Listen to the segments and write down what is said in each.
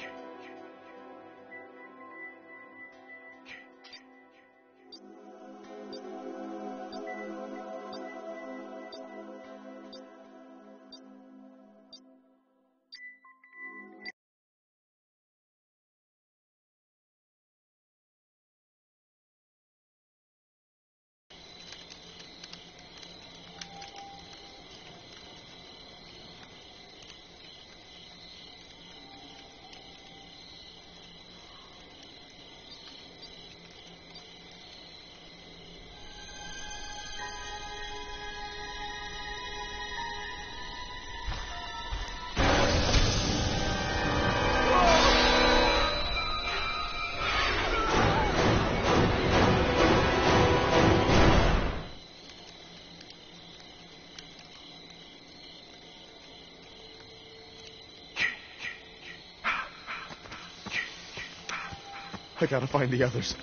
去去去。I gotta find the others.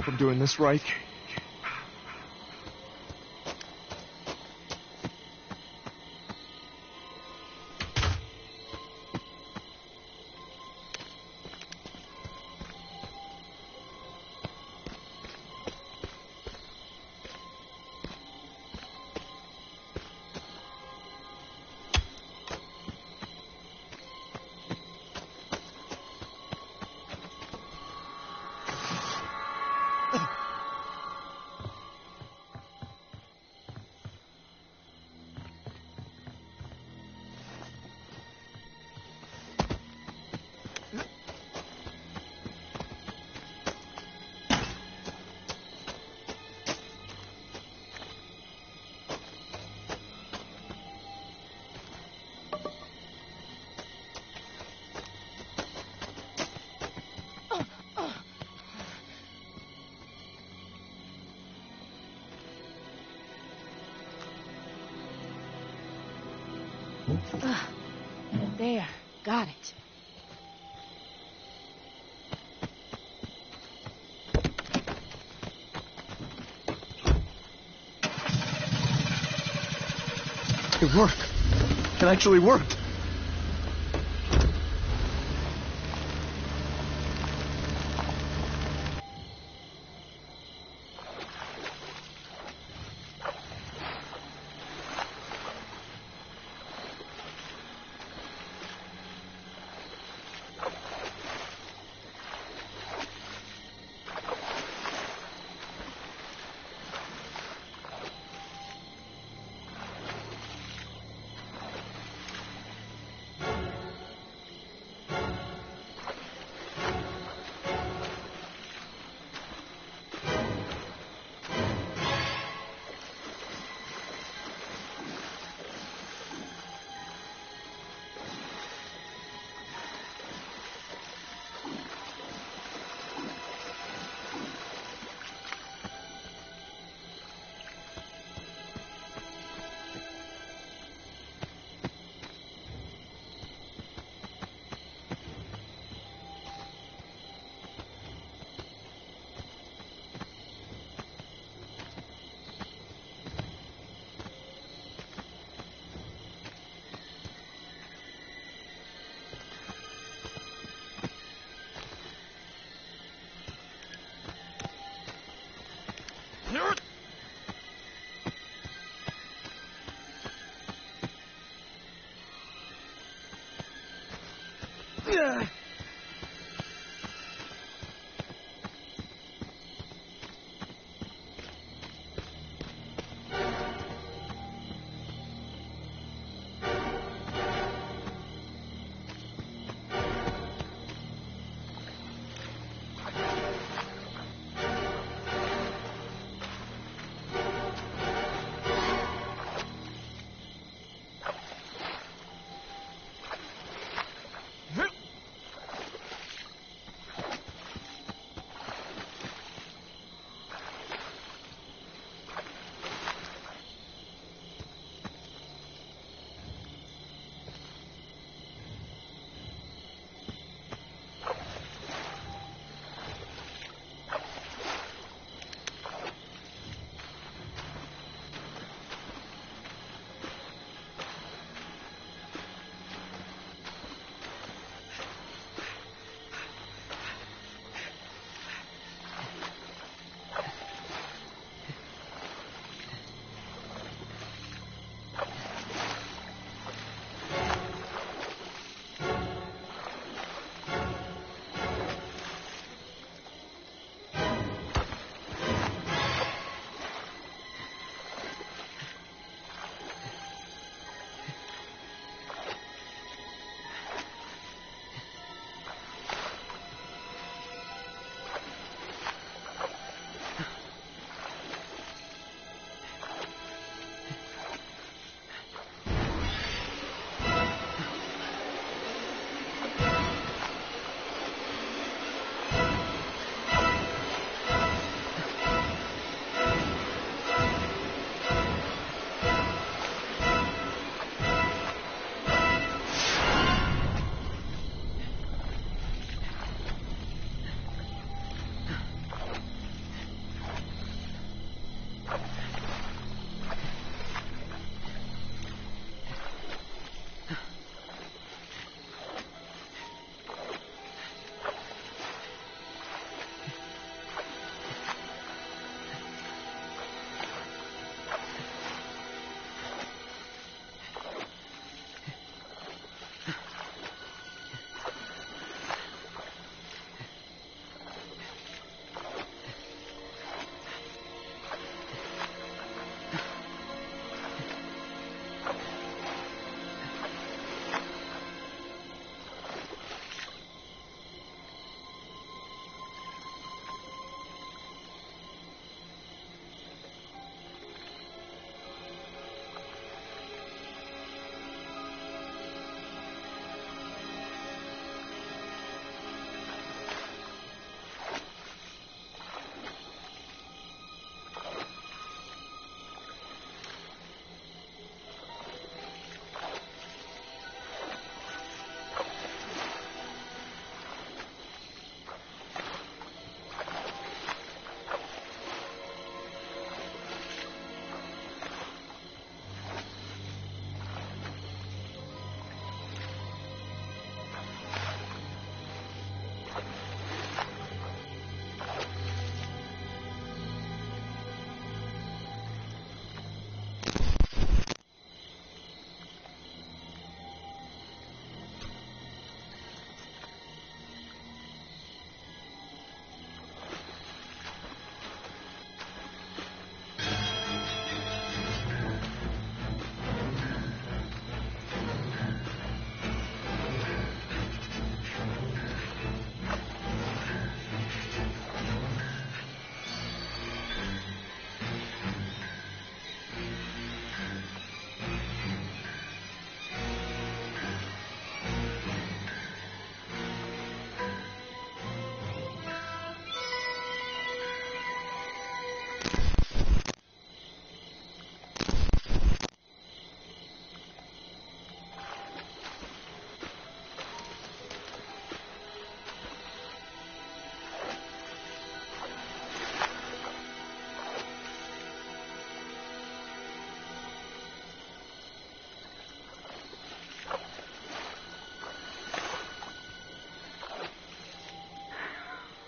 Hope I'm doing this right. Worked. It actually worked.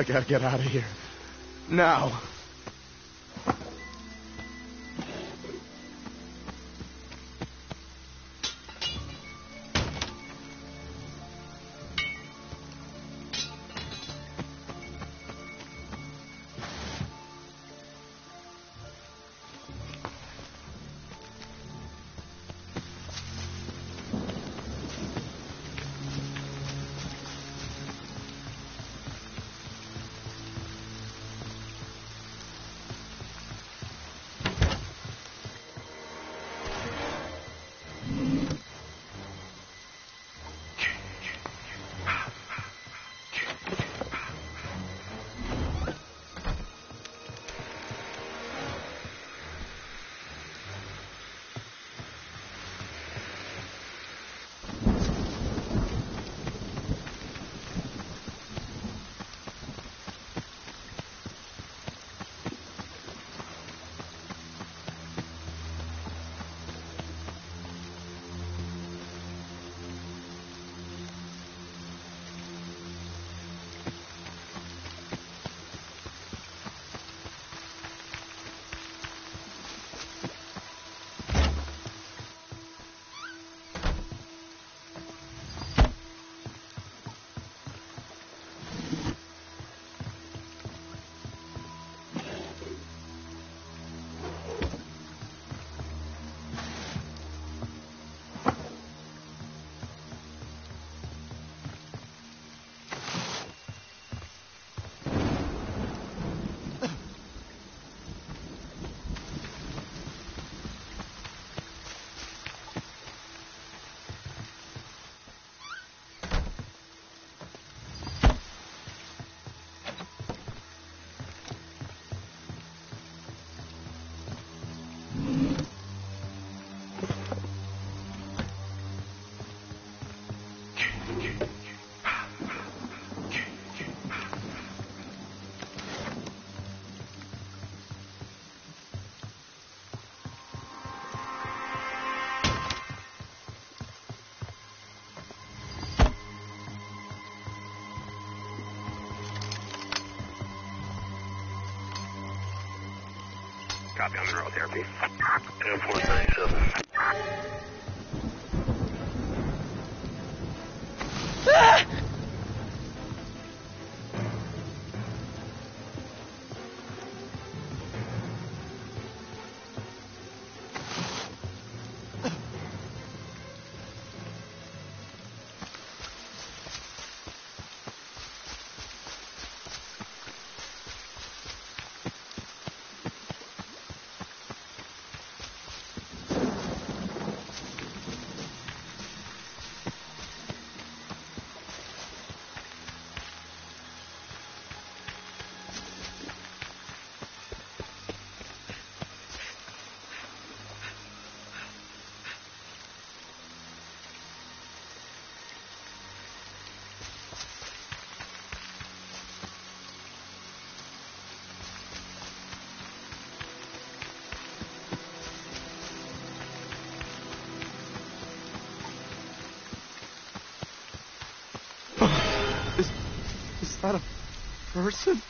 I gotta get out of here. Now. Copy on neural therapy. 10 437. Person?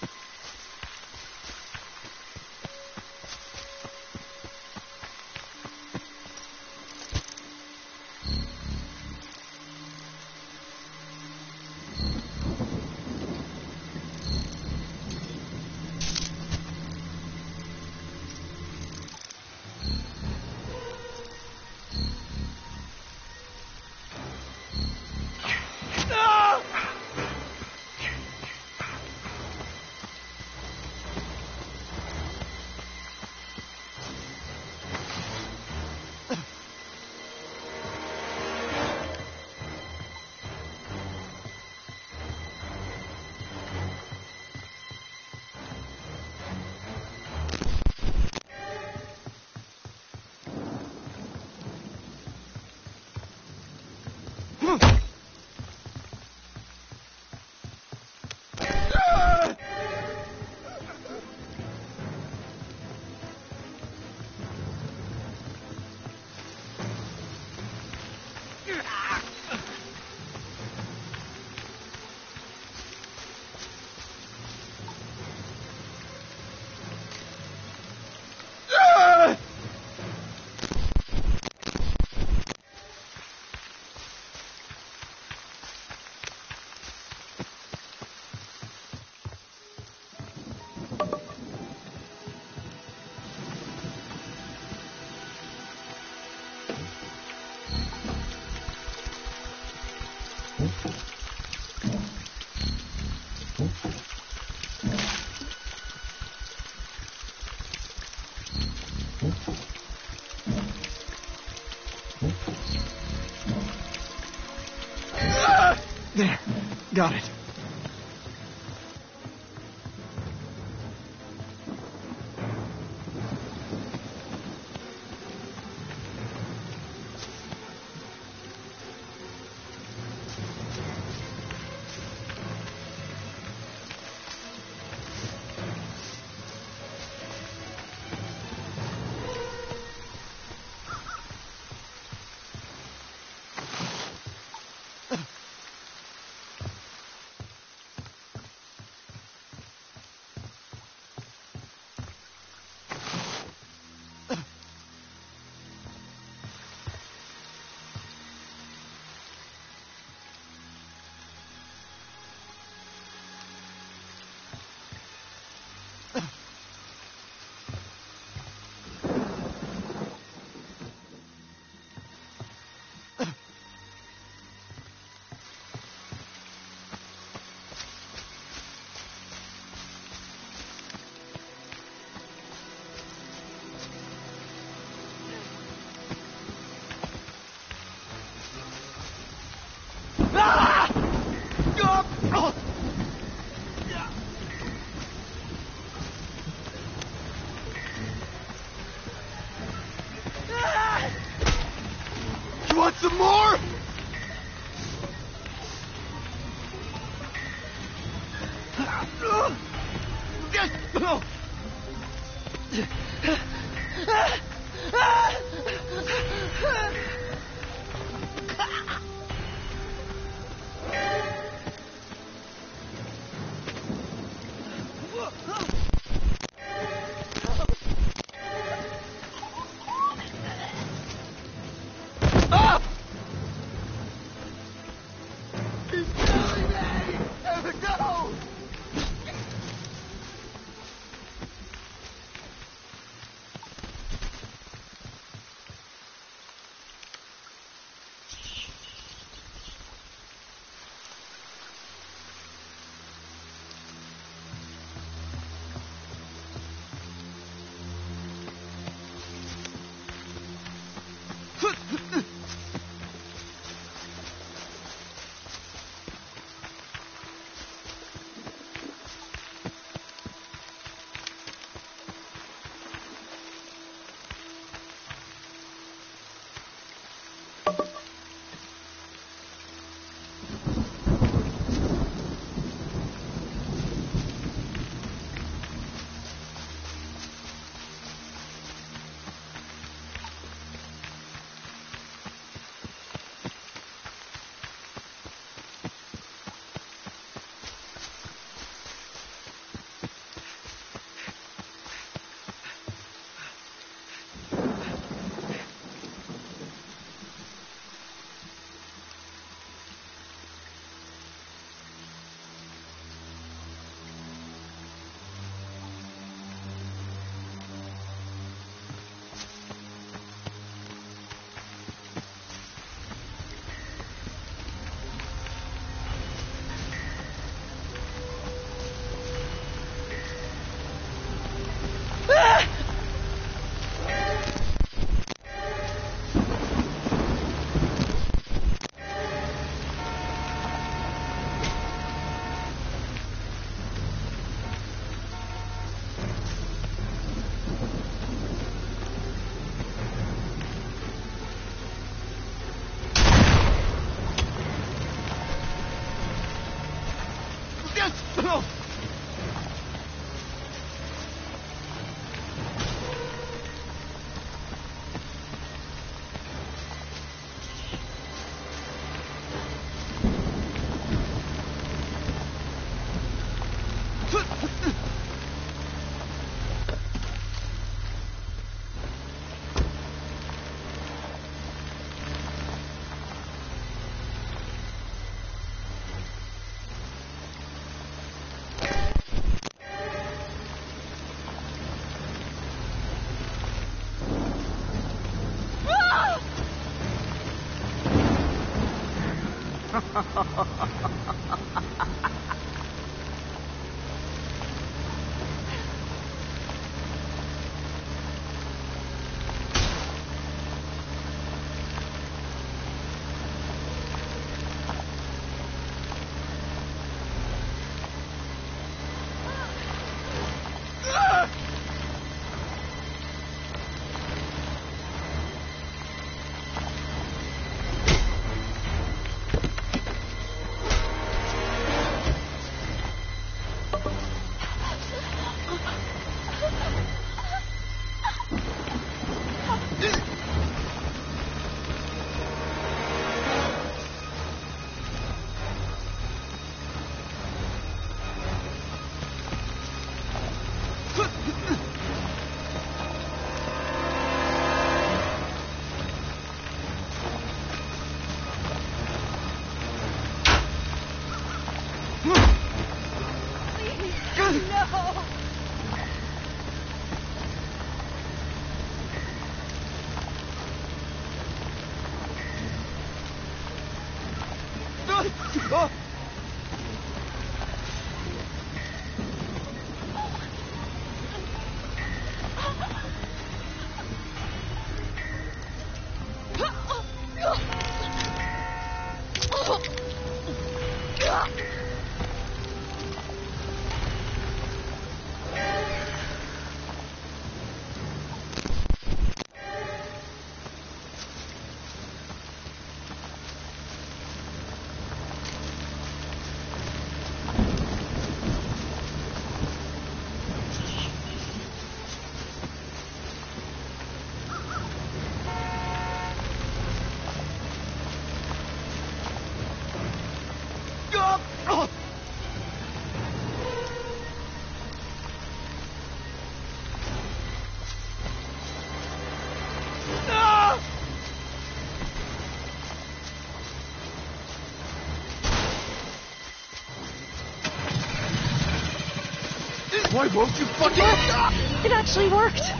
ha ha ha won't you fucking? It actually worked!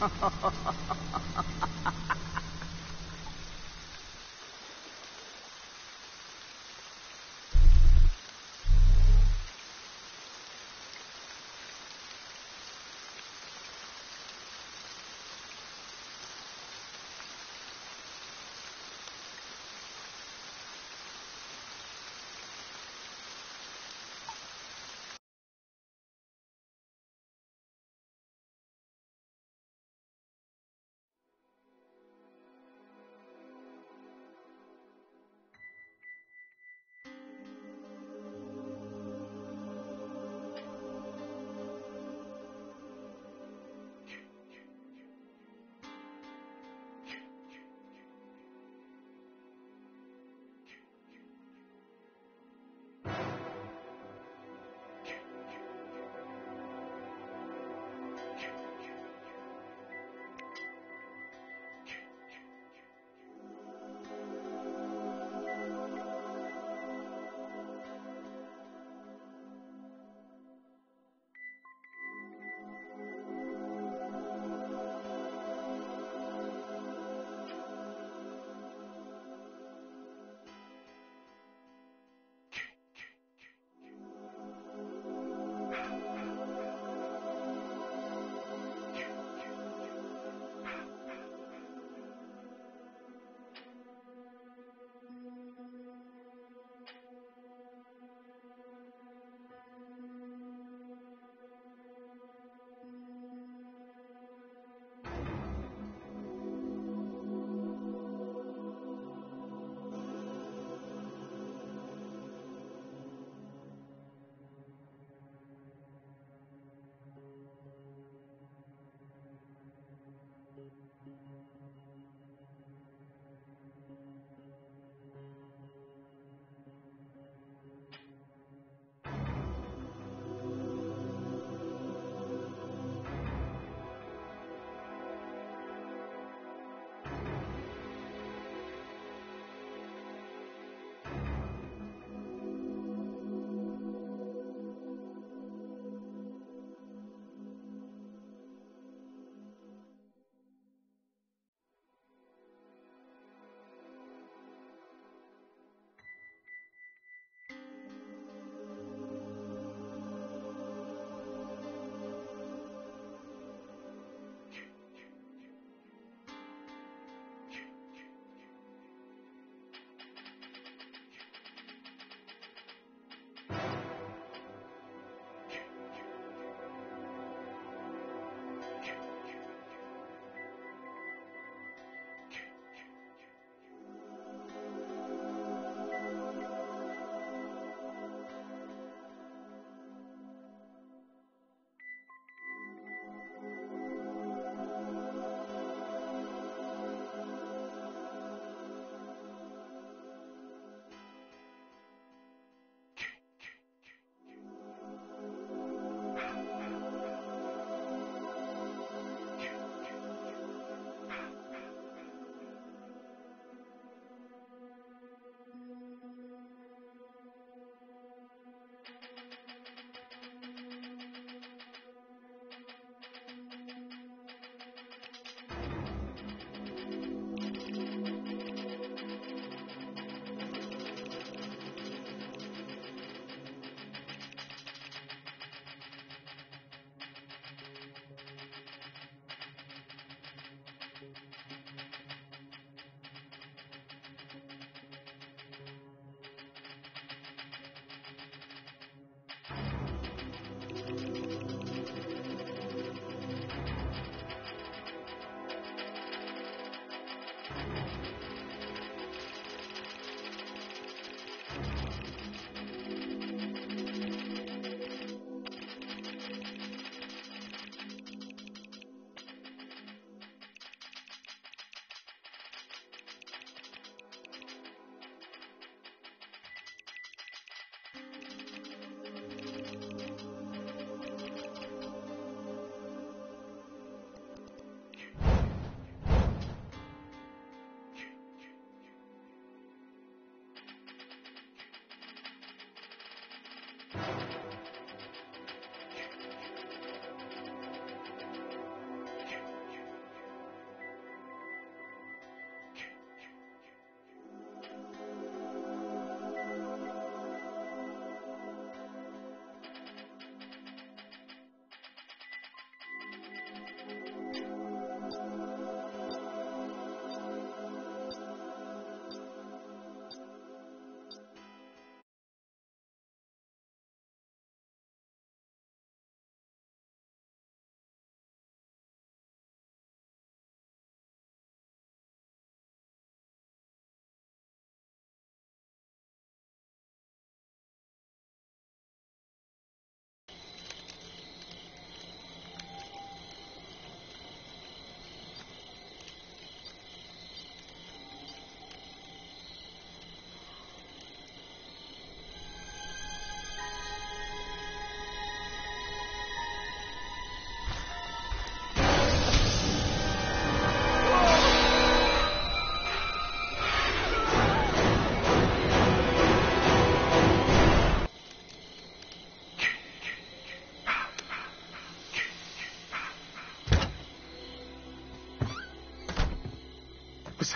Ha ha!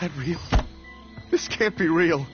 That real? This can't be real.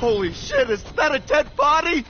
Holy shit, is that a dead body?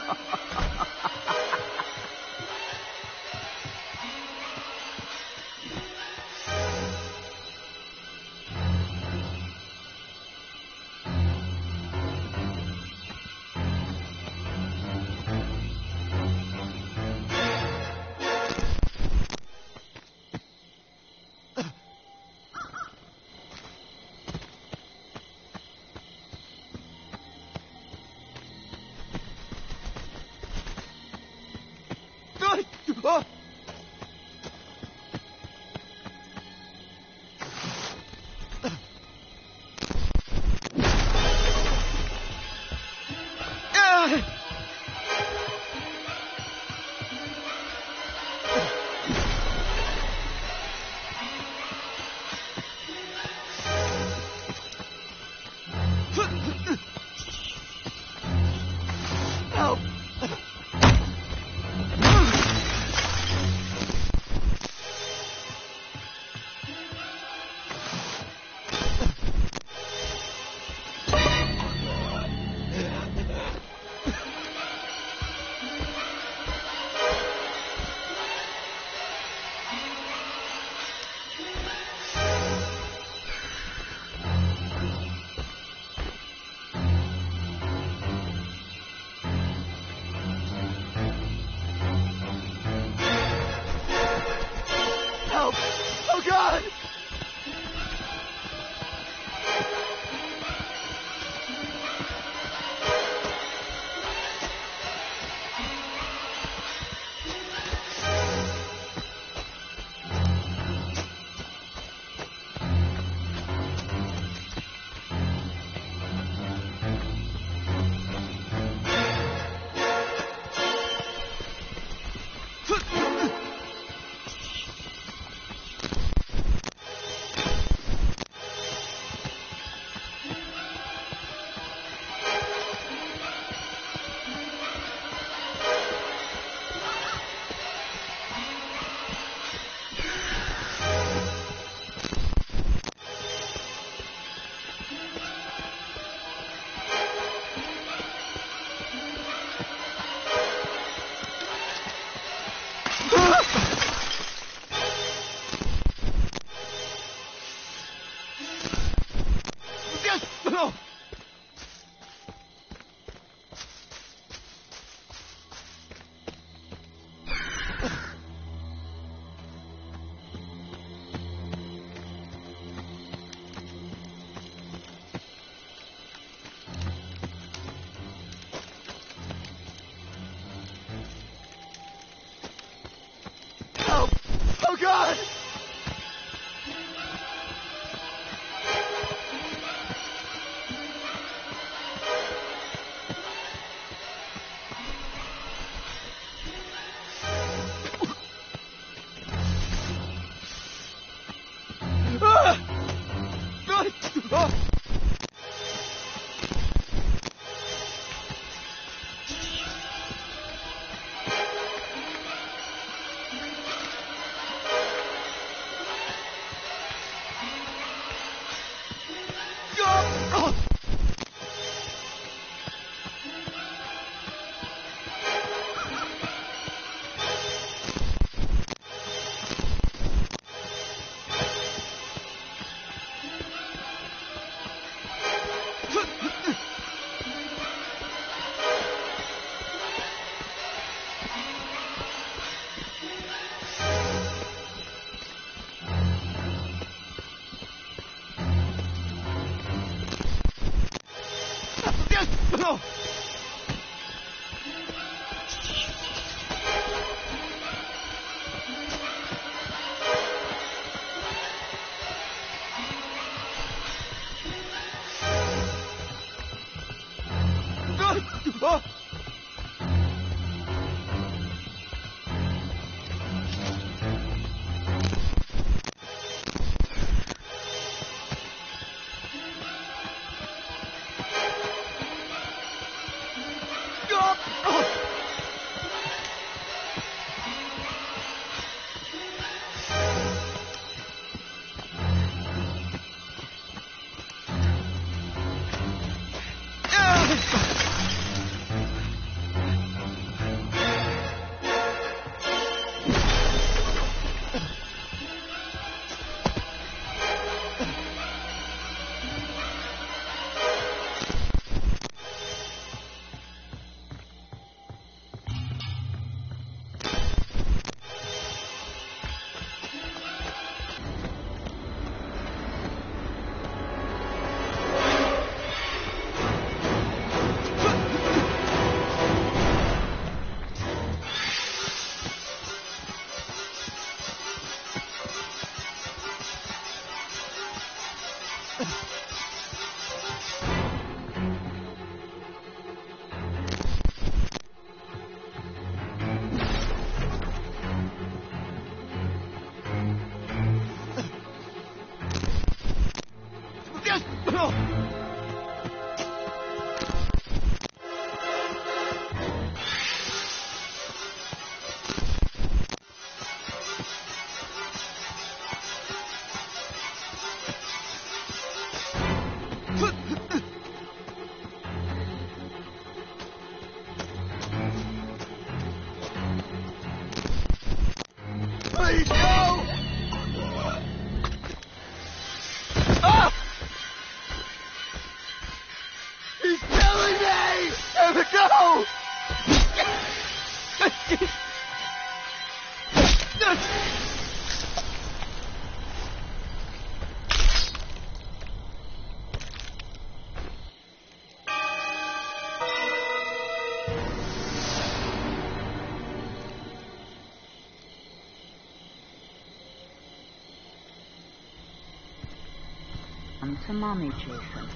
mommy, Jason.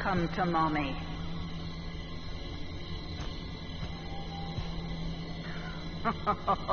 Come to mommy.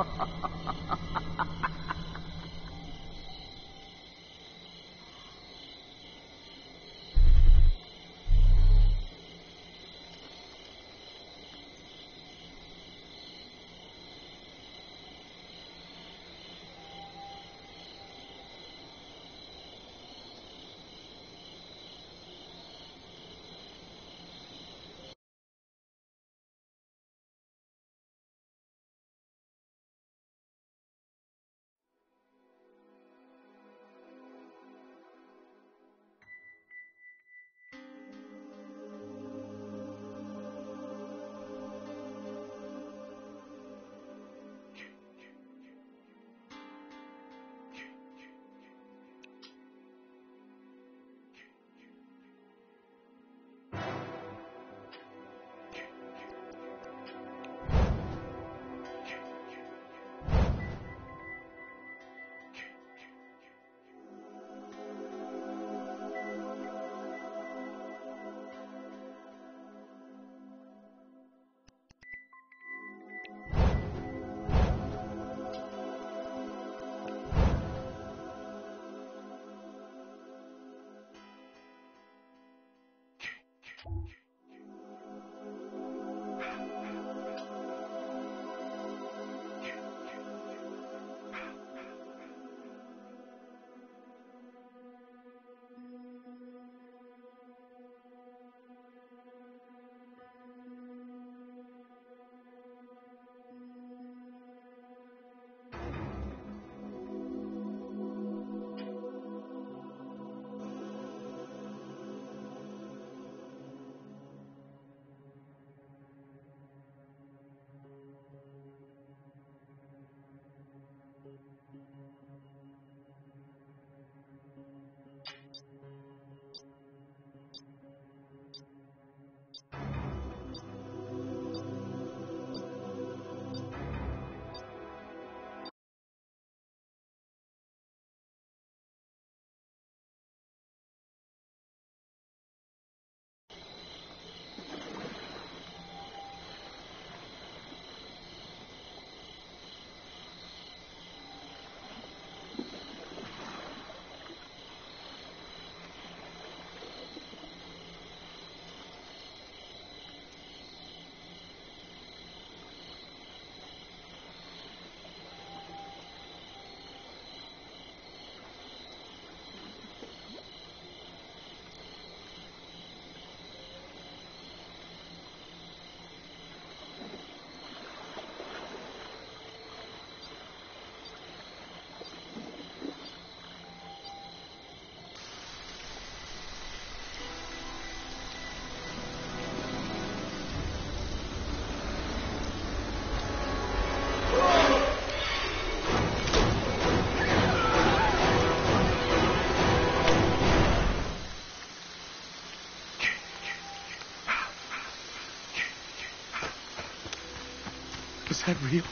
that real?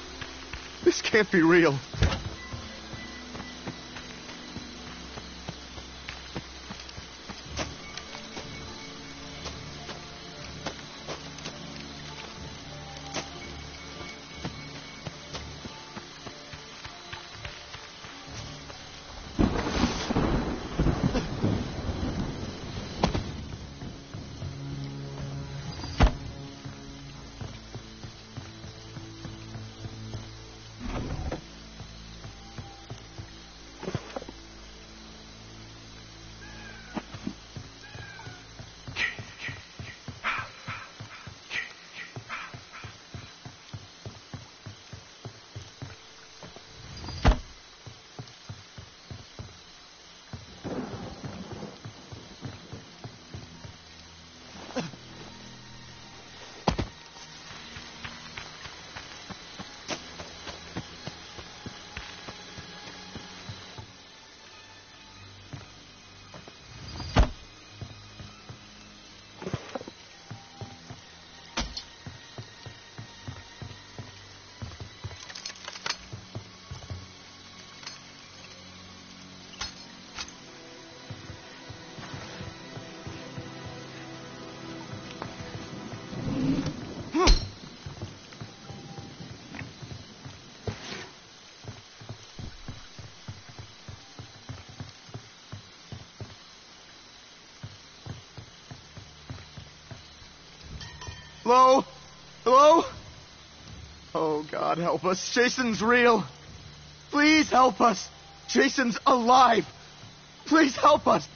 This can't be real. Hello? Hello? Oh, God, help us. Jason's real. Please help us. Jason's alive. Please help us.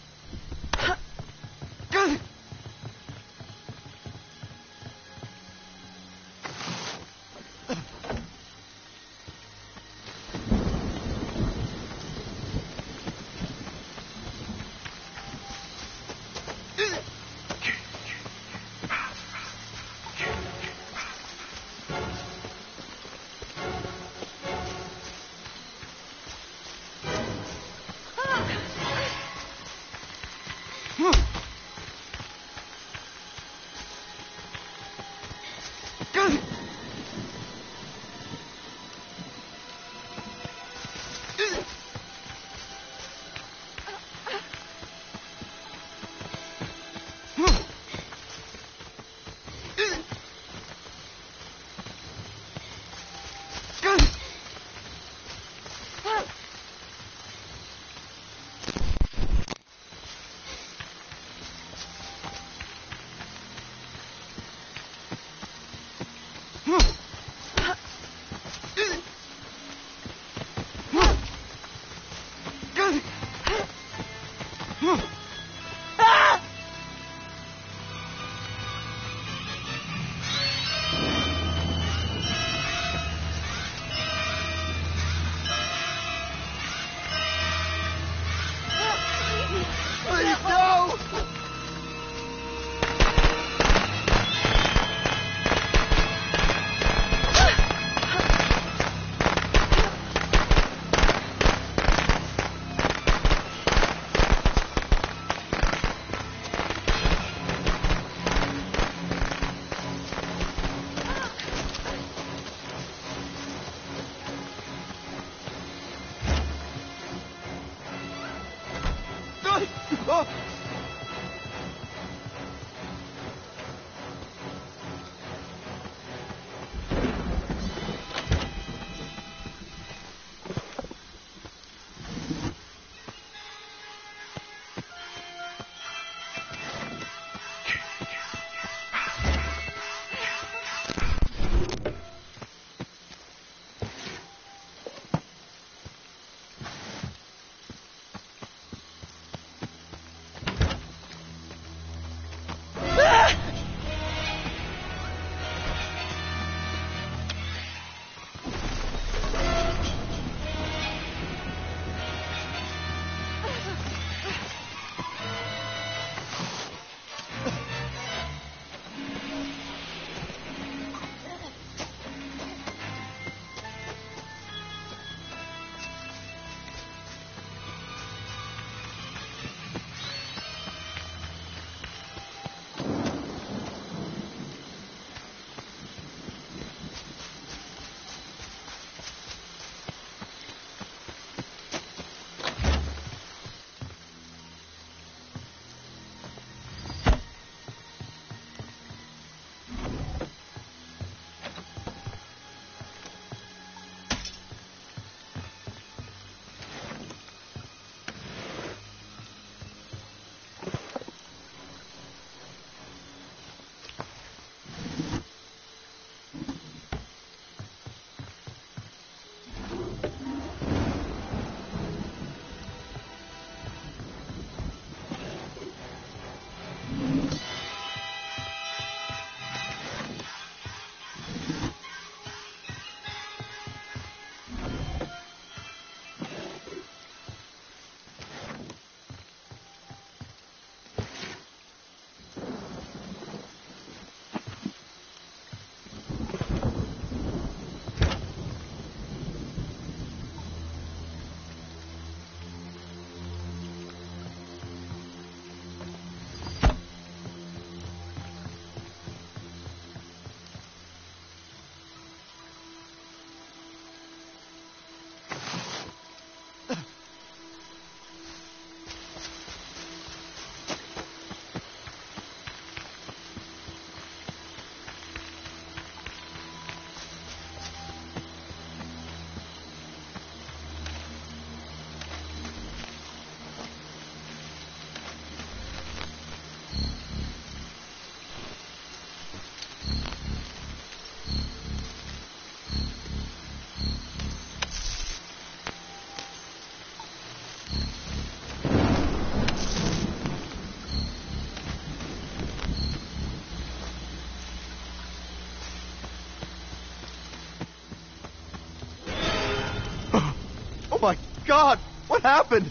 God, what happened?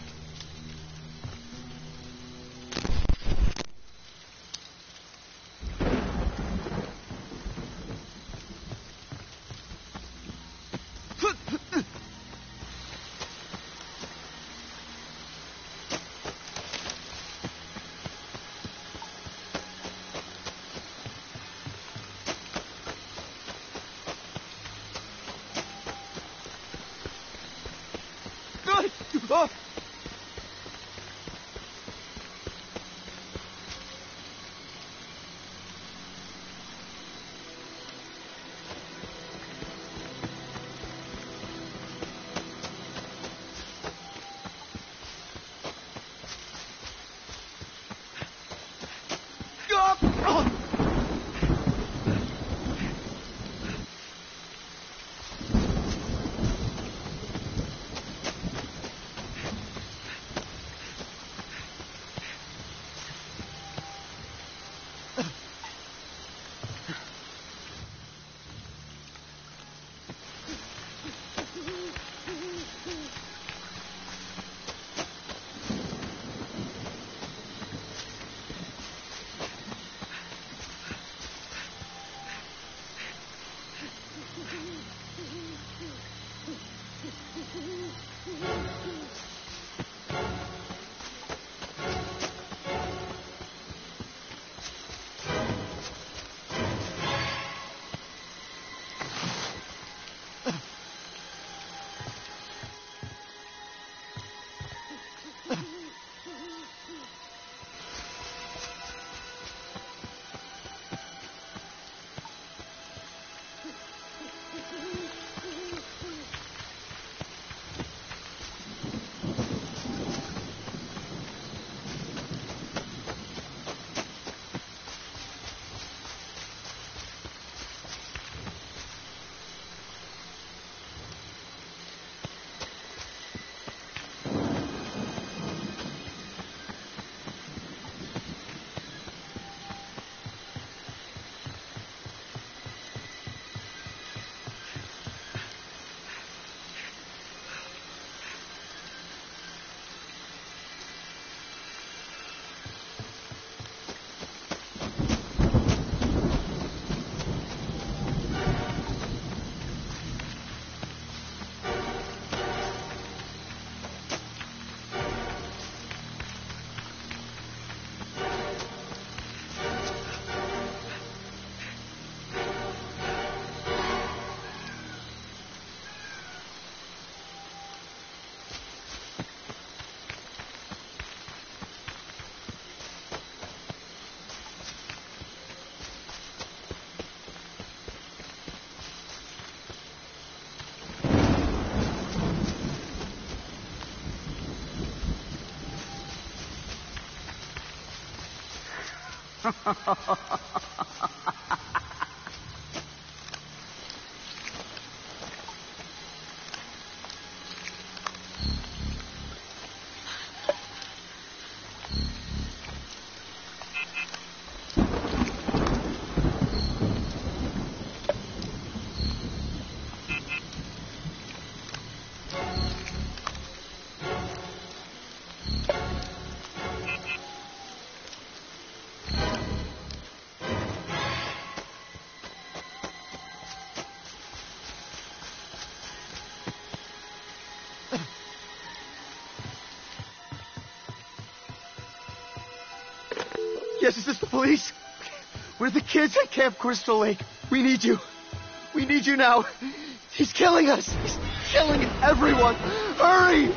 Good. Oh. Oh. Yes, is this the police? We're the kids at Camp Crystal Lake. We need you. We need you now. He's killing us. He's killing everyone. Hurry!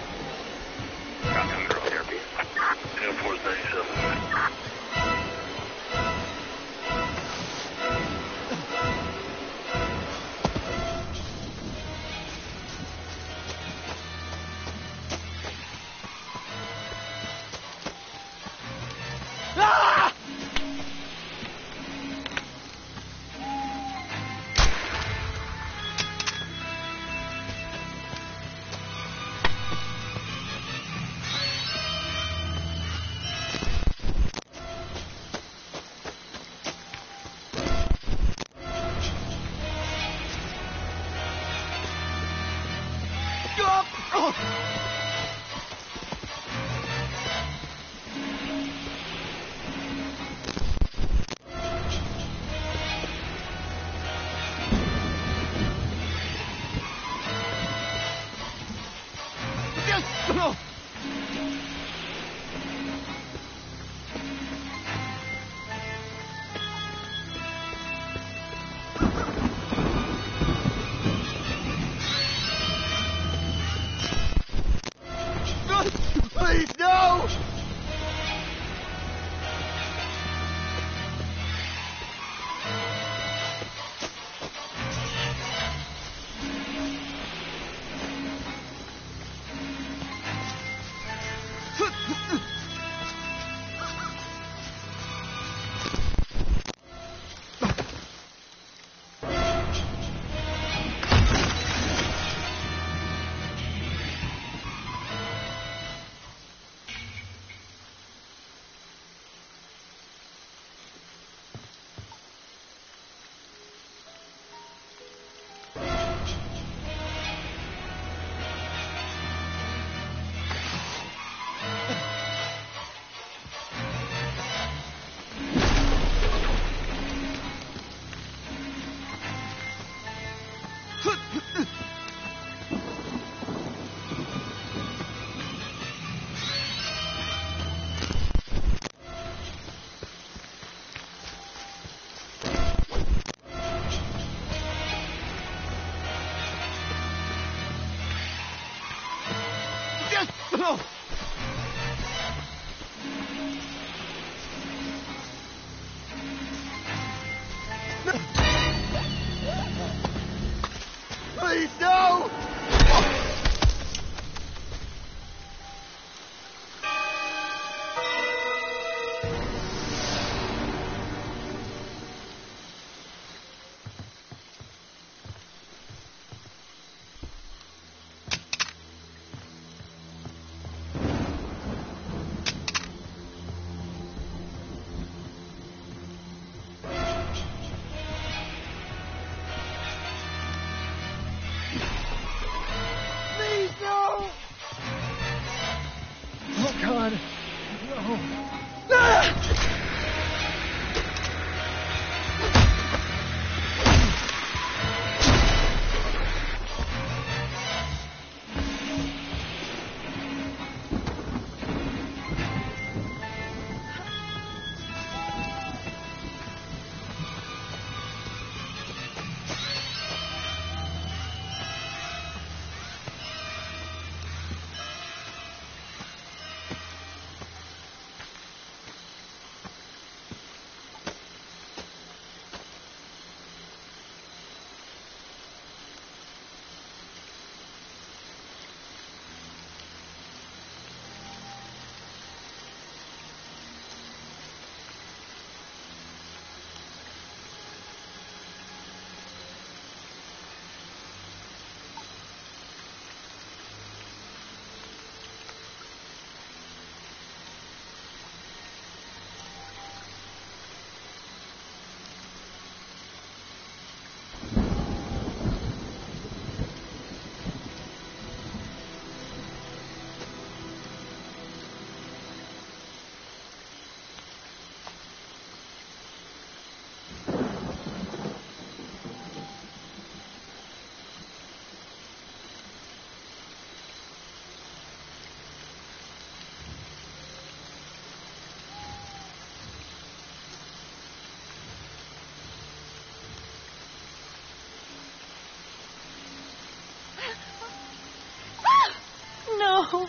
No,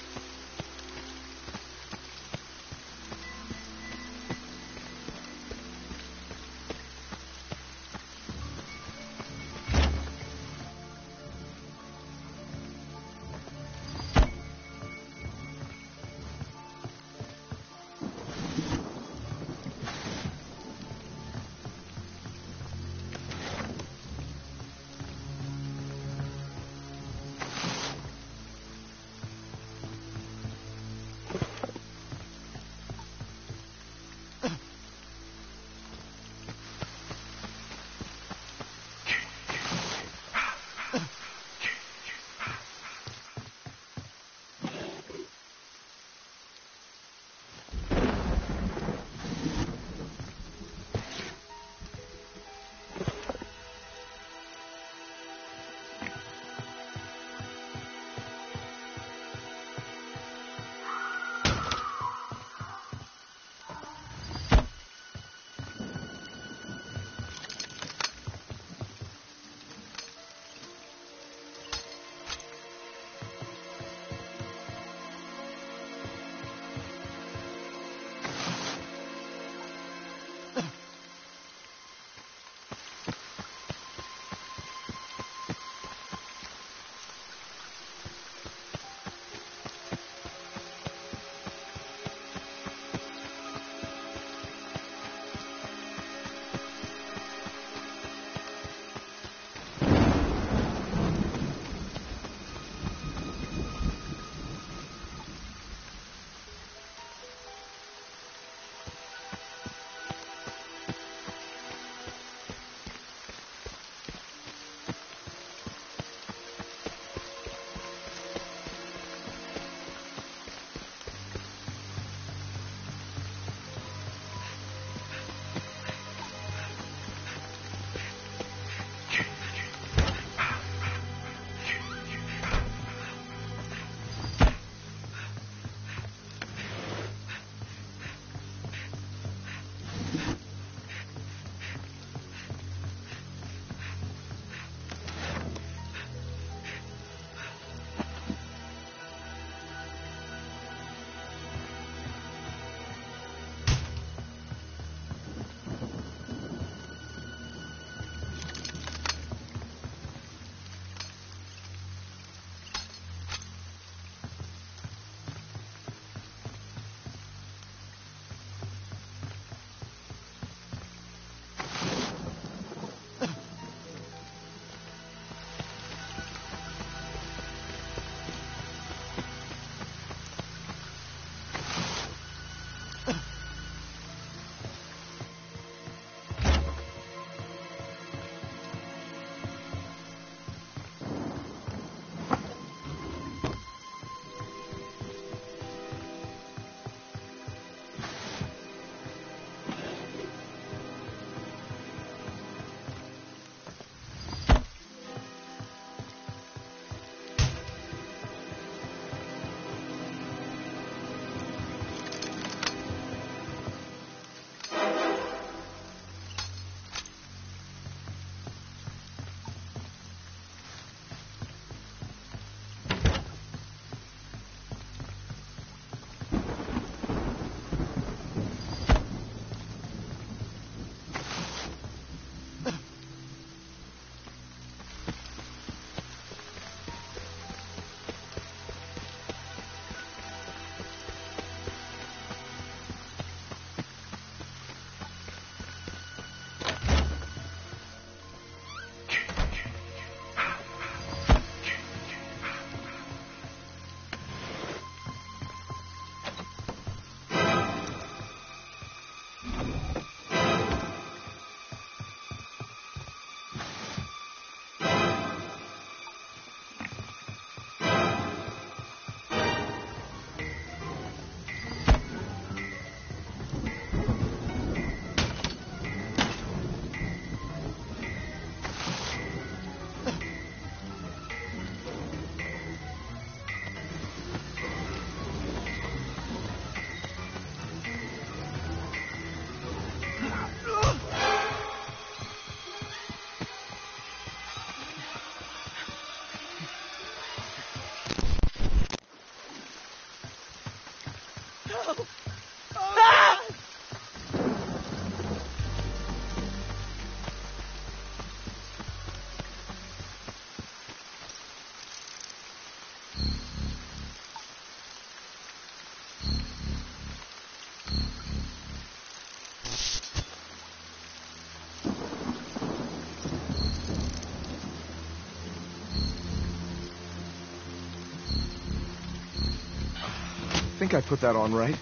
think I put that on right.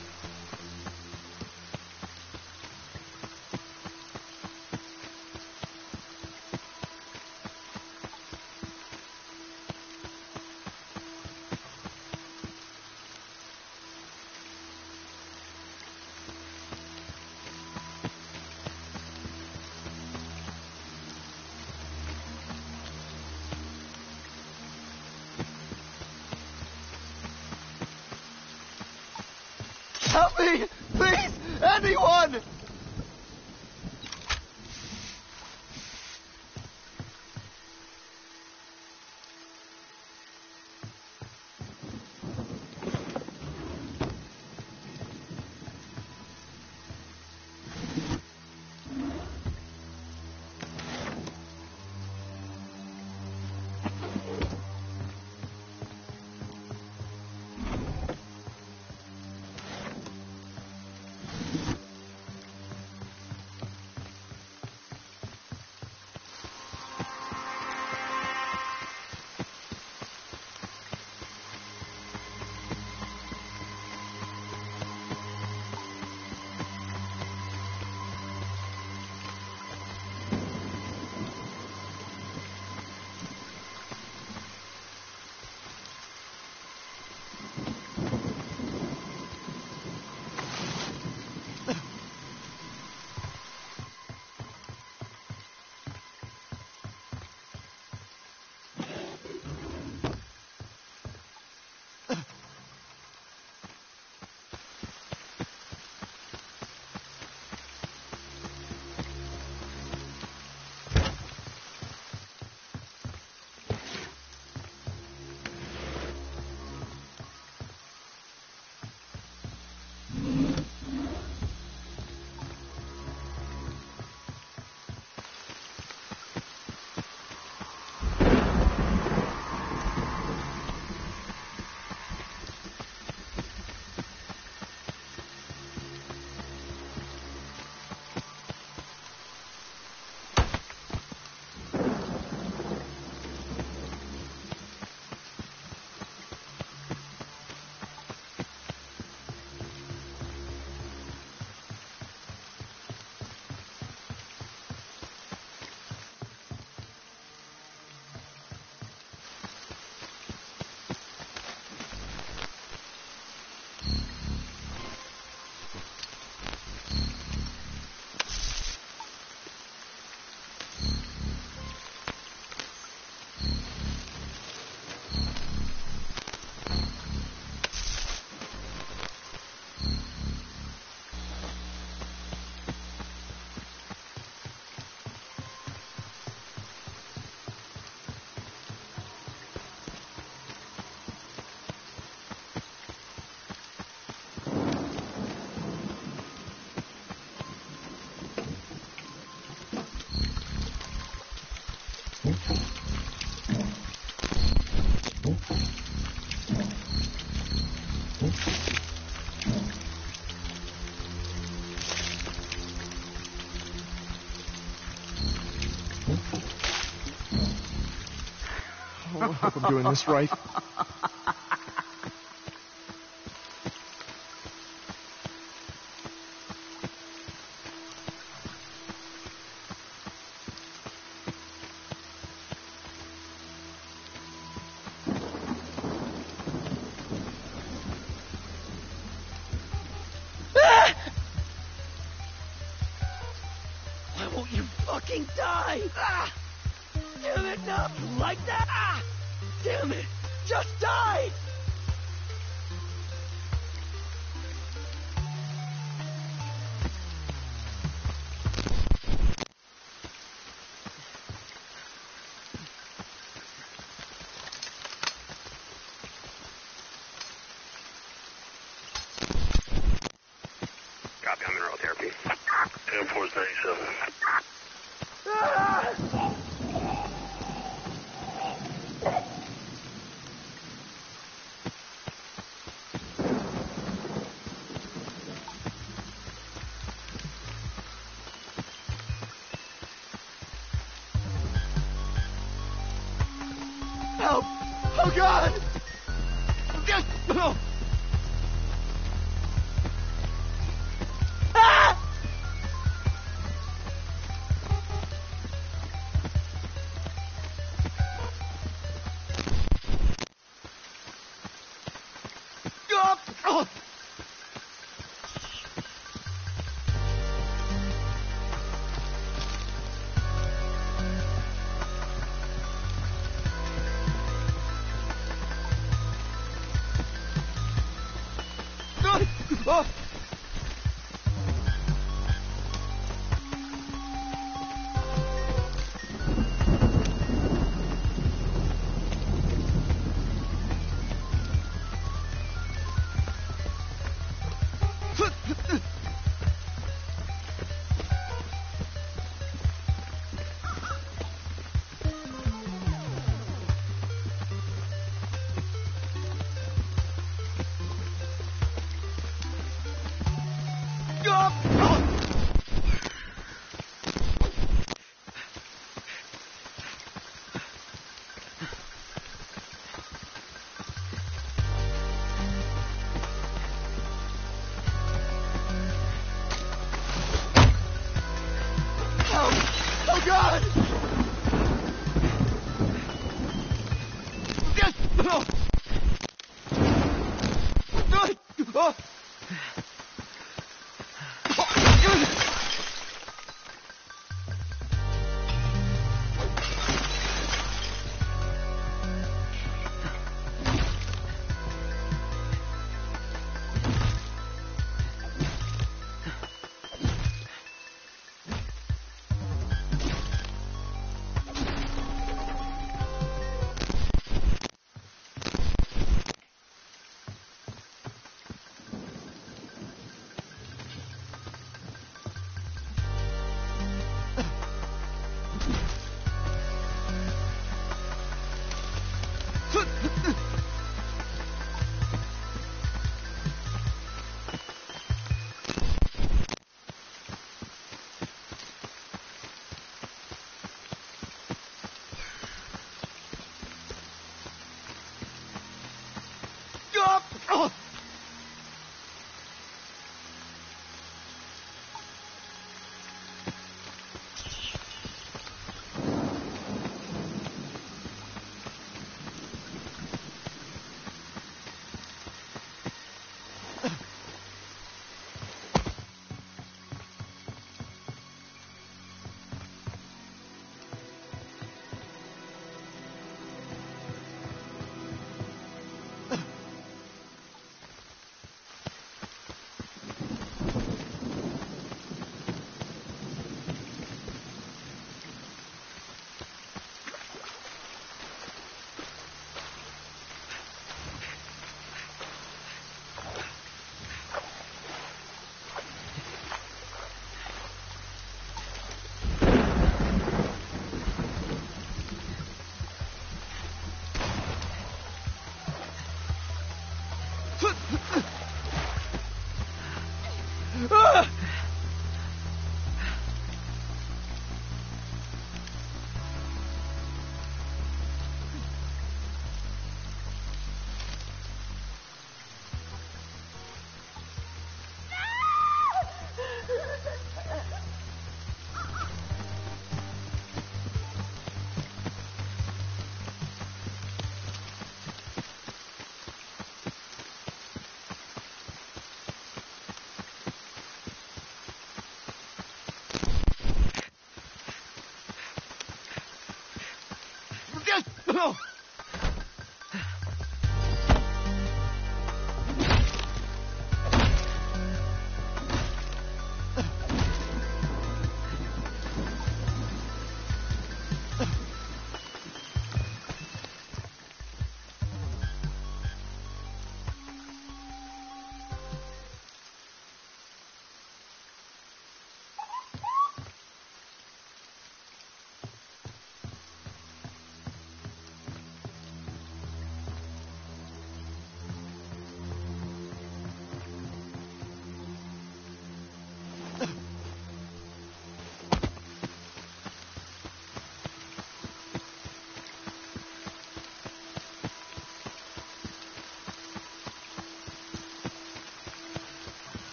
hope I'm doing this right.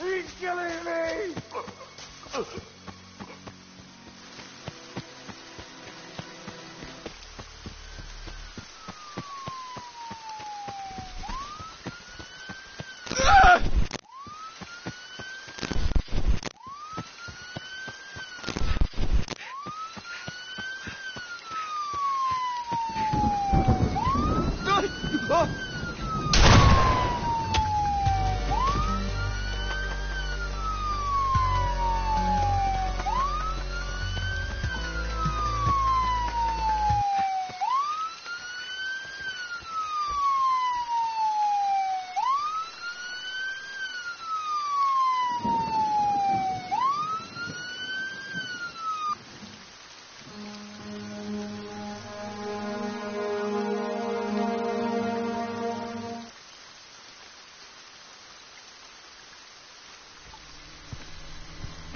He's killing me! Eh?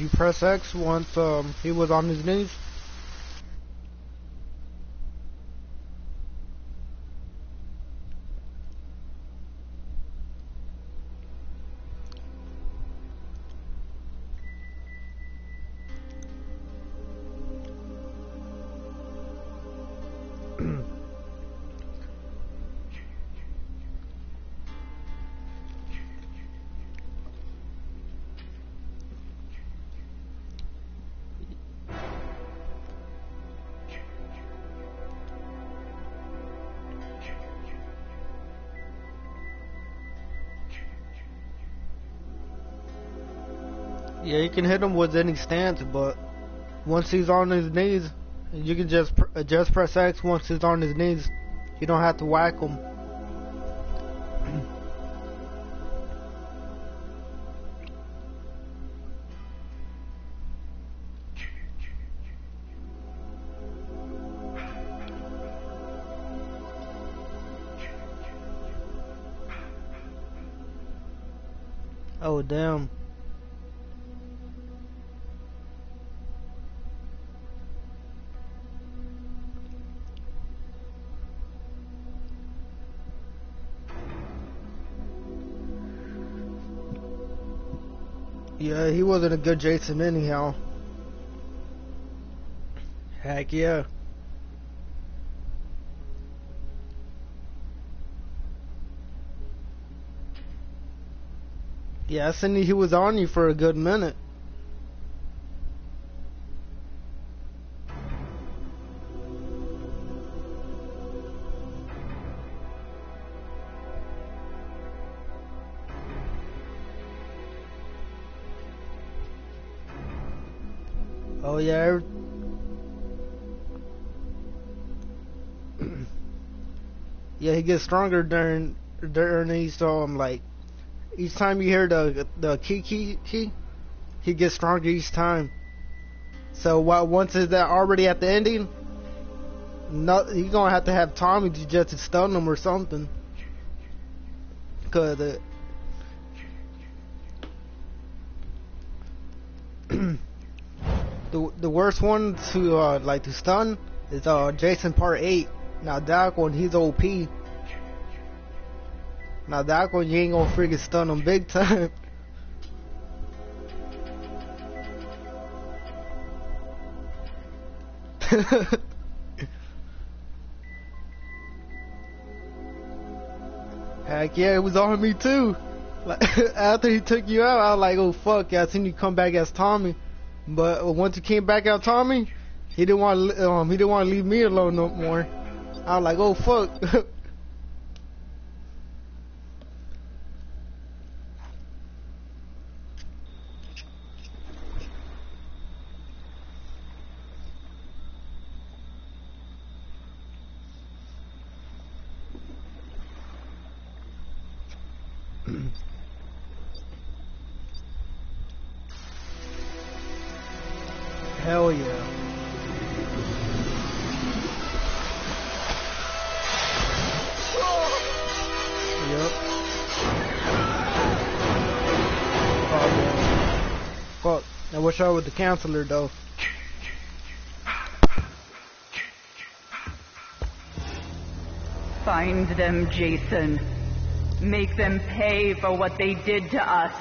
You press X once um, he was on his knees. Can hit him with any stance, but once he's on his knees, you can just pr- uh, just press X once he's on his knees. You don't have to whack him. Oh damn. He wasn't a good Jason anyhow. Heck yeah. Yeah, Cindy, he was on you for a good minute. Gets stronger during during these. So I'm like, each time you hear the the key key key, he gets stronger each time. So while once is that already at the ending, no, you're gonna have to have Tommy to just stun him or something. Cause uh, the the worst one to uh, like to stun is uh Jason Part Eight. Now that one he's OP. Now that one you ain't gonna freaking stun him big time. Heck yeah, it was on me too. Like after he took you out, I was like, oh fuck, I seen you come back as Tommy. But once he came back out Tommy, he didn't want um he didn't want to leave me alone no more. I was like, oh fuck. Up with the counselor though? Find them, Jason. Make them pay for what they did to us.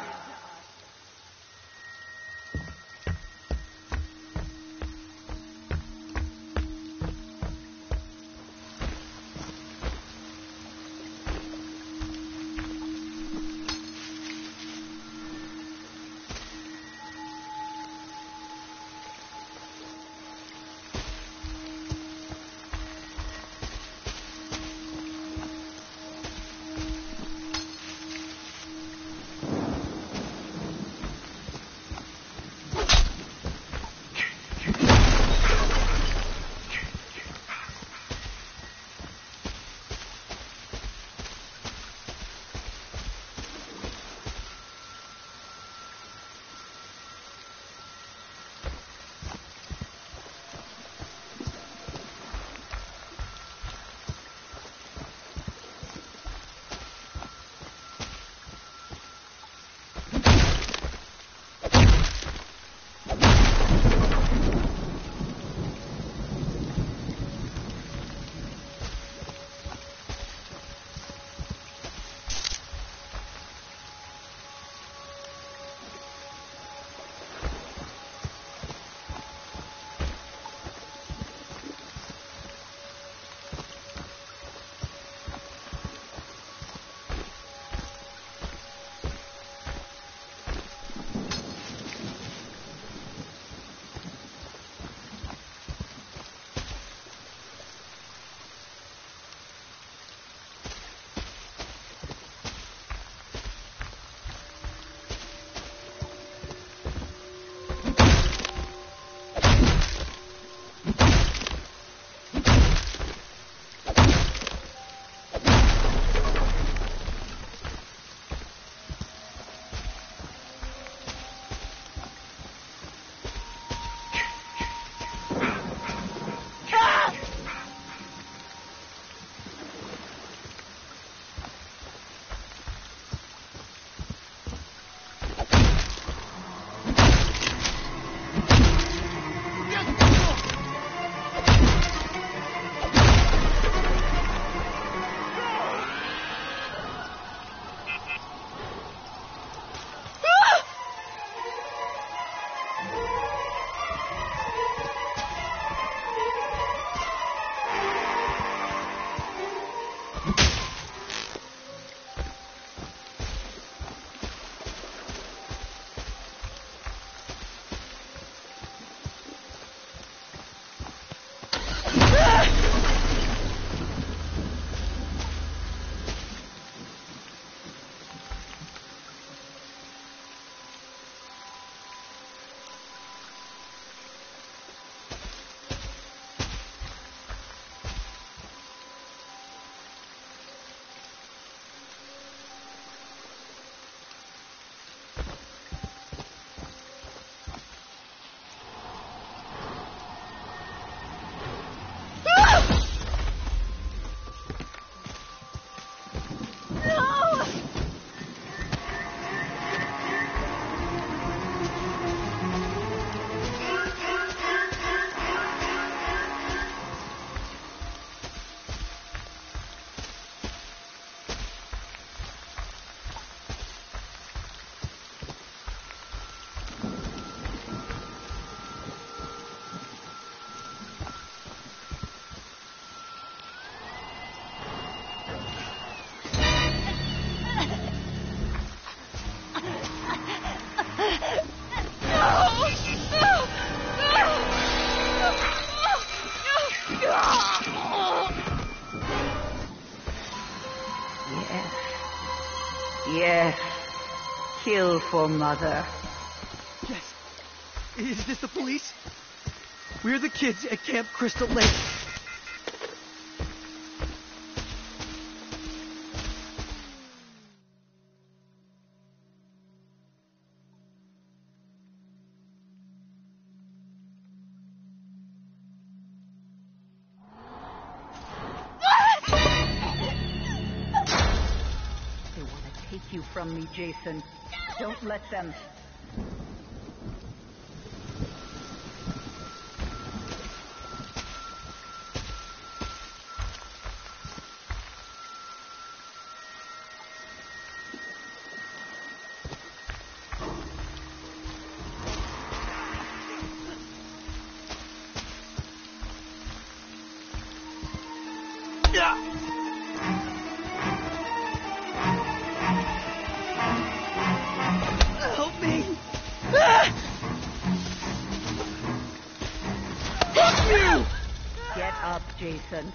kill for Mother. Yes. Is this the police? We're the kids at Camp Crystal Lake. Jason. Let them. Jason.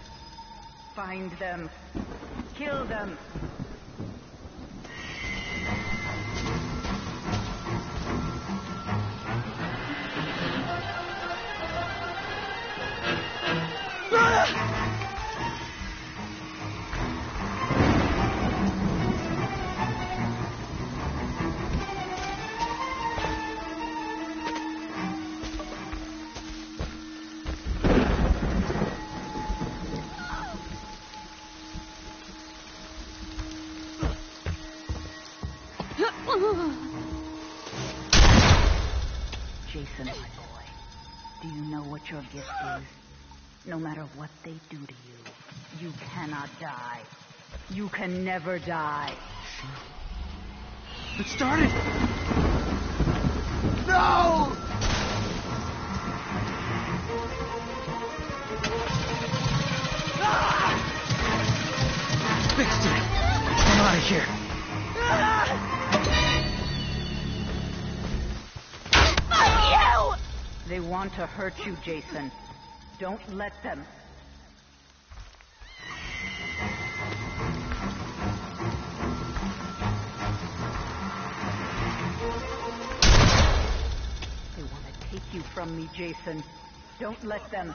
Find them. Kill them. No matter what they do to you, you cannot die. You can never die. It started! No! Fixed it. I'm out of here. Fuck you! They want to hurt you, Jason. Don't let them. They want to take you from me, Jason. Don't let them.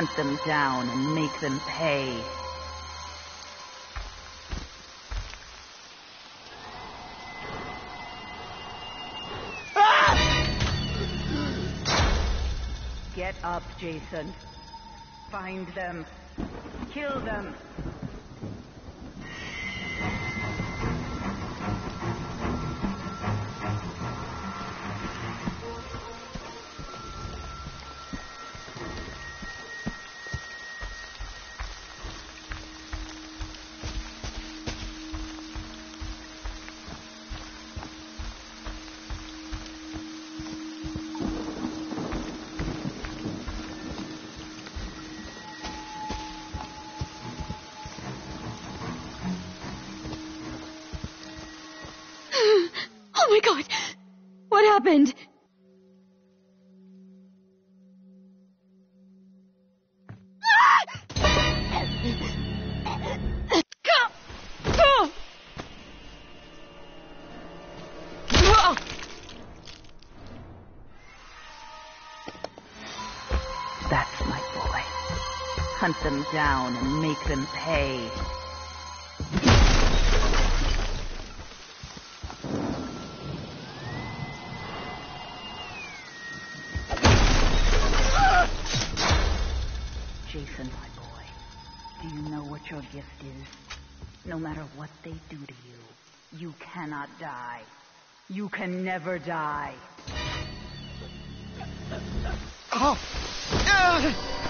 Hunt them down and make them pay. Get up, Jason. Find them. Kill them. Them down and make them pay. Jason, my boy, do you know what your gift is? No matter what they do to you, you cannot die. You can never die. Oh. Ah.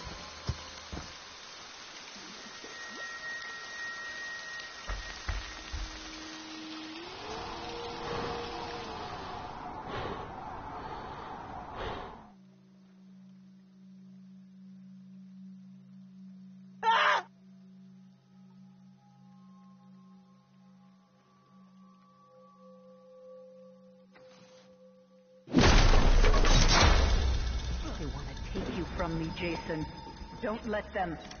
Don't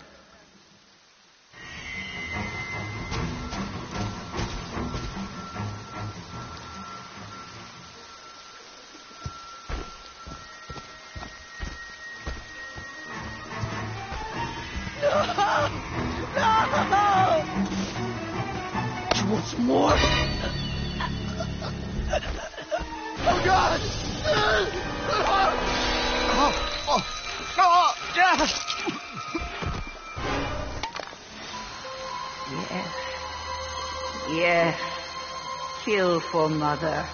poor mother.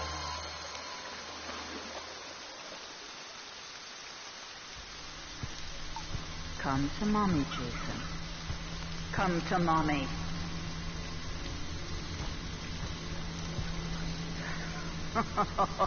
Come to mommy, Jason. Come to mommy.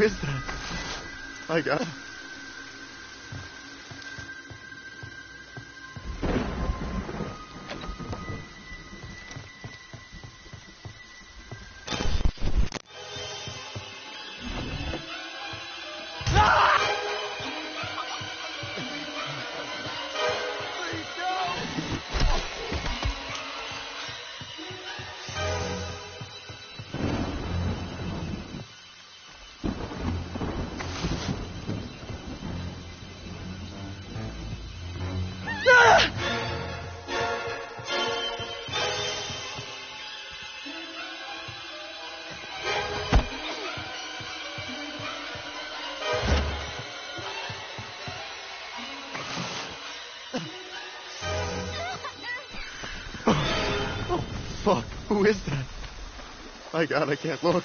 Fuck. That? My God. My God, I can't look.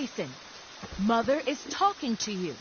Jason, Mother is talking to you.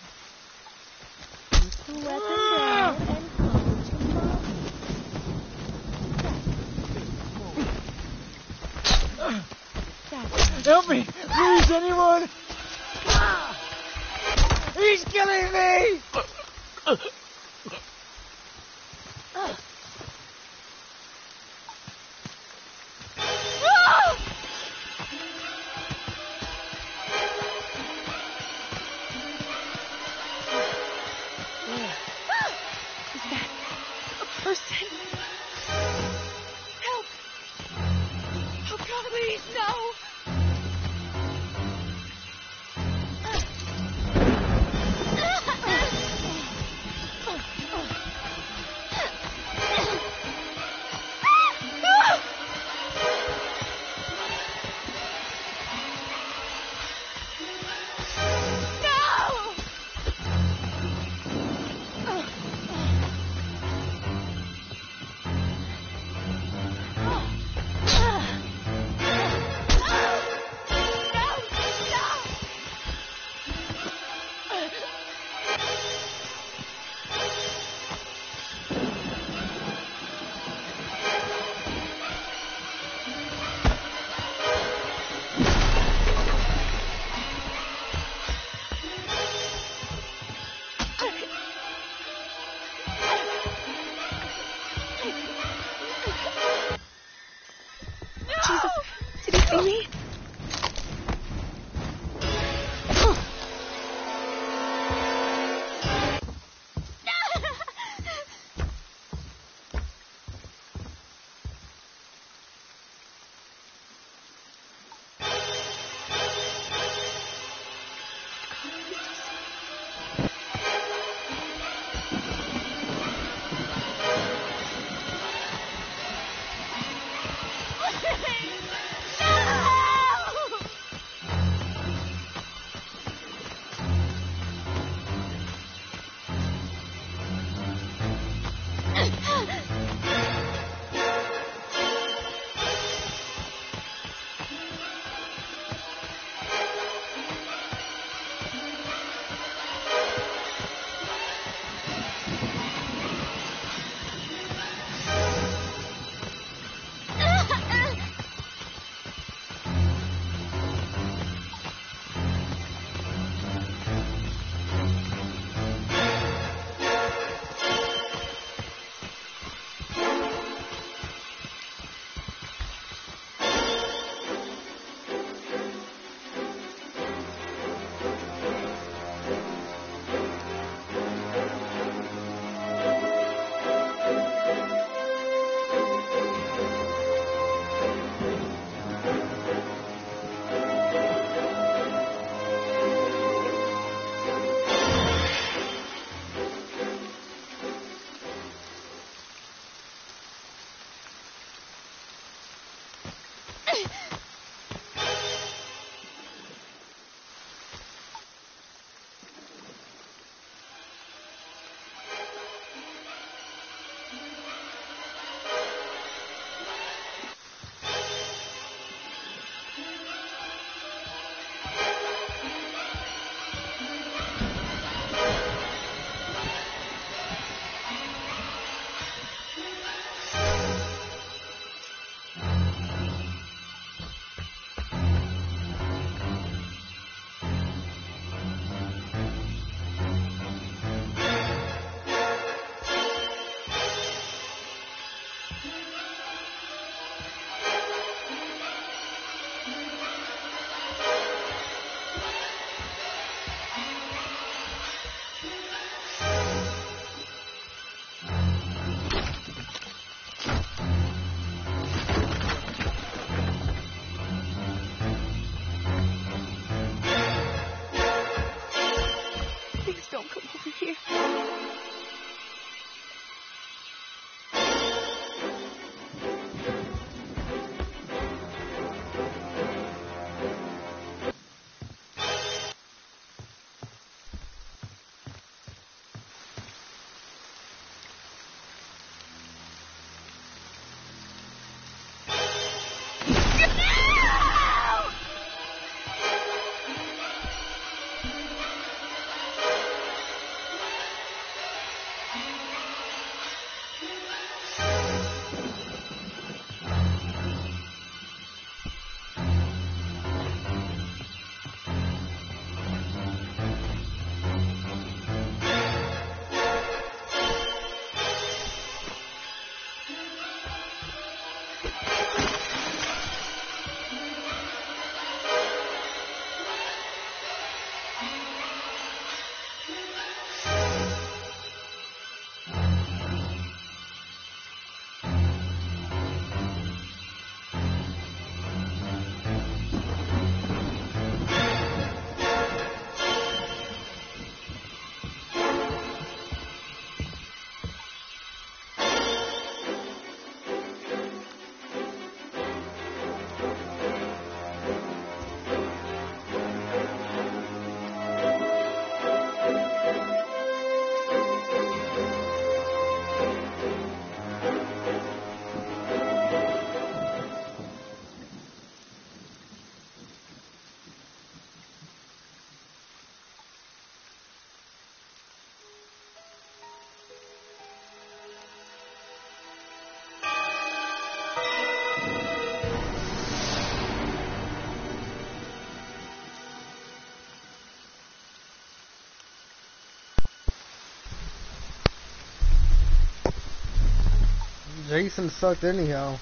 Jason sucked anyhow.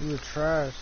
He was trash.